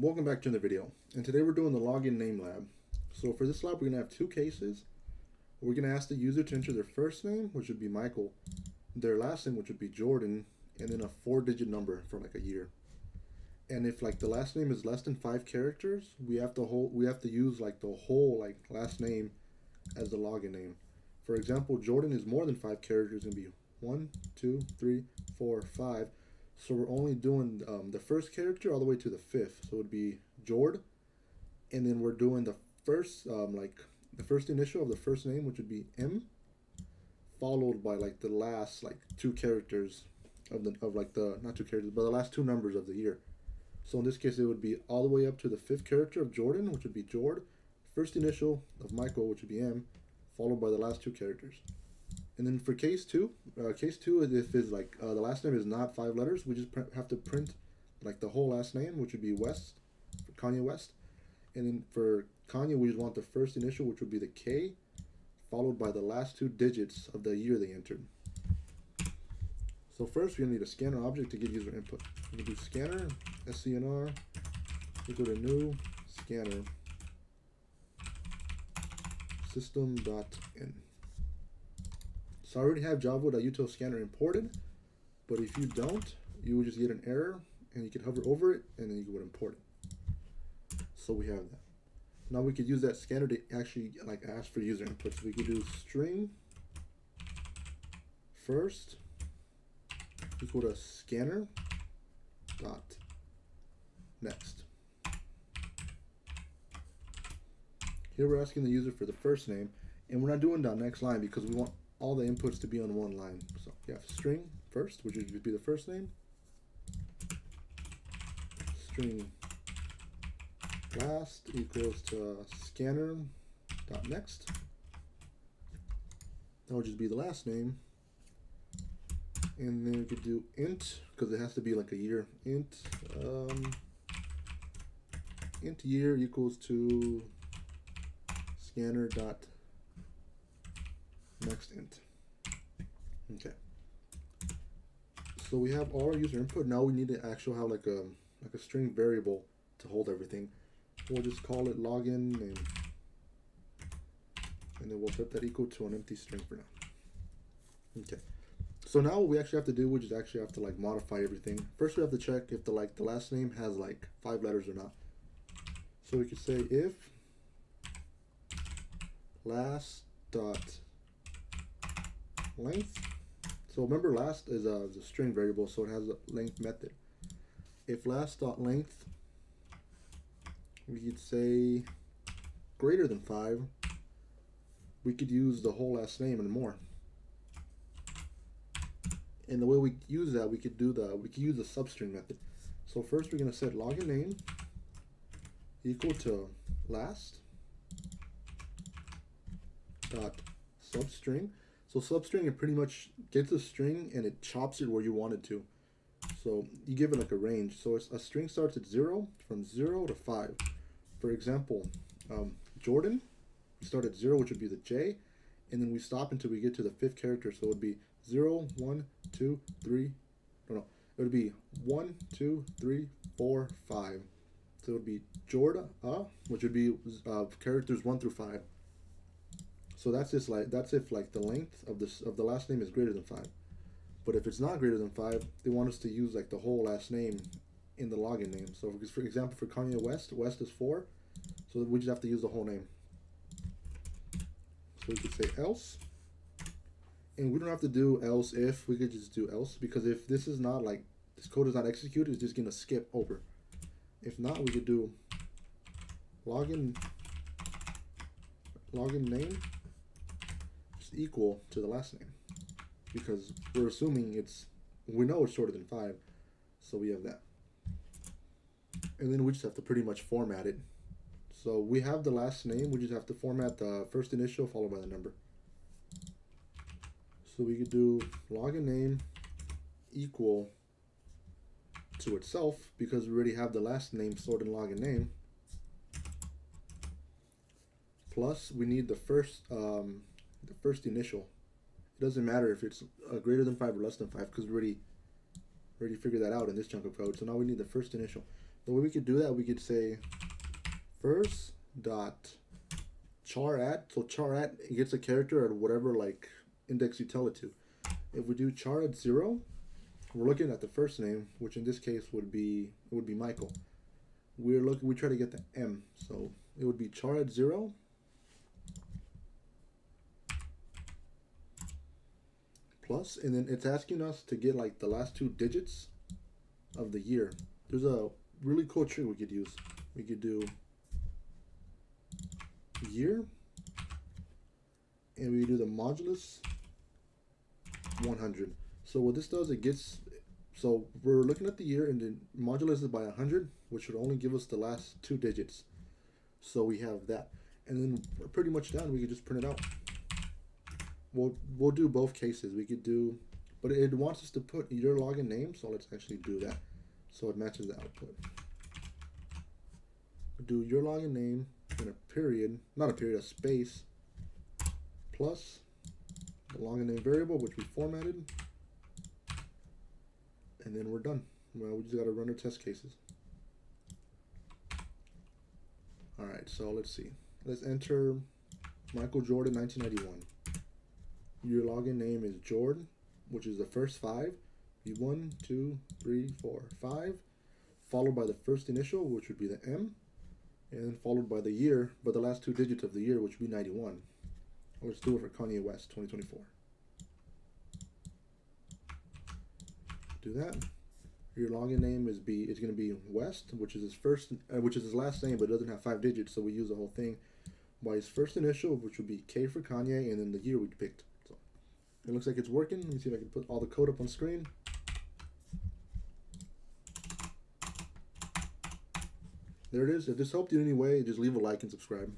Welcome back to the video. And today we're doing the login name lab. So for this lab, we're gonna have two cases. We're gonna ask the user to enter their first name, which would be Michael, their last name, which would be Jordan, and then a four digit number for like a year. And if like the last name is less than five characters, we have to hold we have to use like the whole like last name as the login name. For example, Jordan is more than five characters, gonna be one, two, three, four, five. So we're only doing um, the first character all the way to the fifth. So it would be Jord, and then we're doing the first um, like the first initial of the first name, which would be M, followed by like the last like two characters of the of like the not two characters, but the last two numbers of the year. So in this case, it would be all the way up to the fifth character of Jordan, which would be Jord, first initial of Michael, which would be M, followed by the last two characters. And then for case two, uh, case two is if it's like uh, the last name is not five letters, we just have to print like the whole last name, which would be West, Kanye West. And then for Kanye, we just want the first initial, which would be the K, followed by the last two digits of the year they entered. So first, we need a scanner object to get user input. We do scanner, scnr, equal to new scanner system.in. So I already have Java.util scanner imported, but if you don't, you will just get an error and you can hover over it and then you would import it. So we have that. Now we could use that scanner to actually like ask for user input. So we could do string first equal to scanner dot next. Here we're asking the user for the first name, and we're not doing that next line because we want all the inputs to be on one line. So you have string first, which would be the first name. String last equals to scanner dot next. That would just be the last name. And then we could do int, because it has to be like a year. Int um, int year equals to scanner dot next int. Okay. So we have all our user input. Now we need to actually have like a like a string variable to hold everything. We'll just call it login name. And then we'll set that equal to an empty string for now. Okay. So now what we actually have to do, we just actually have to like modify everything. First we have to check if the like the last name has like five letters or not. So we could say if last dot length. So remember last is a, is a string variable, so it has a length method. If last dot length, we could say greater than five, we could use the whole last name and more. And the way we use that, we could do the we could use the substring method. So first we're gonna set login name equal to last dot substring so substring it pretty much gets a string and it chops it where you want it to. So you give it like a range. So a string starts at zero from zero to five. For example, um, Jordan, start at zero, which would be the J, and then we stop until we get to the fifth character. So it would be zero, one, two, three. No, no, it would be one, two, three, four, five. So it would be Jorda, uh, which would be uh, characters one through five. So that's just like that's if like the length of this of the last name is greater than five. But if it's not greater than five, they want us to use like the whole last name in the login name. So for example, for Kanye West, West is four, so we just have to use the whole name. So we could say else, and we don't have to do else if. We could just do else because if this is not like this code is not executed, it's just gonna skip over. If not, we could do login login name equal to the last name. Because we're assuming it's we know it's shorter than five so we have that. And then we just have to pretty much format it. So we have the last name we just have to format the first initial followed by the number. So we could do login name equal to itself because we already have the last name stored in login name. Plus we need the first um, first initial. It doesn't matter if it's uh, greater than 5 or less than 5 because we already, already figured that out in this chunk of code. So now we need the first initial. the way we could do that, we could say first dot char at. So char at it gets a character at whatever like index you tell it to. If we do char at zero, we're looking at the first name, which in this case would be it would be Michael. We're looking we try to get the M, so it would be char at zero. Plus, and then it's asking us to get like the last two digits of the year. There's a really cool trick we could use. We could do year and we do the modulus 100 so what this does it gets so we're looking at the year and then modulus is by 100 which would only give us the last two digits. So we have that. And then we're pretty much done. We could just print it out we'll we'll do both cases we could do but it wants us to put your login name so let's actually do that so it matches the output do your login name and a period, not a period, a space, plus the login name variable, which we formatted, and then we're done. Well, we just got to run our test cases. All right, so let's see. Let's enter Michael Jordan 1991. Your login name is Jordan, which is the first five. Be one, two, three, four, five, followed by the first initial, which would be the M and then followed by the year, but the last two digits of the year, which would be 91. Let's do it for Kanye West 2024. Do that. Your login name is be it's going to be West, which is his first, uh, which is his last name, but it doesn't have five digits, so we use the whole thing by his first initial, which would be K for Kanye, and then the year we picked. It looks like it's working. Let me see if I can put all the code up on screen. There it is. If this helped you in any way, just leave a like and subscribe.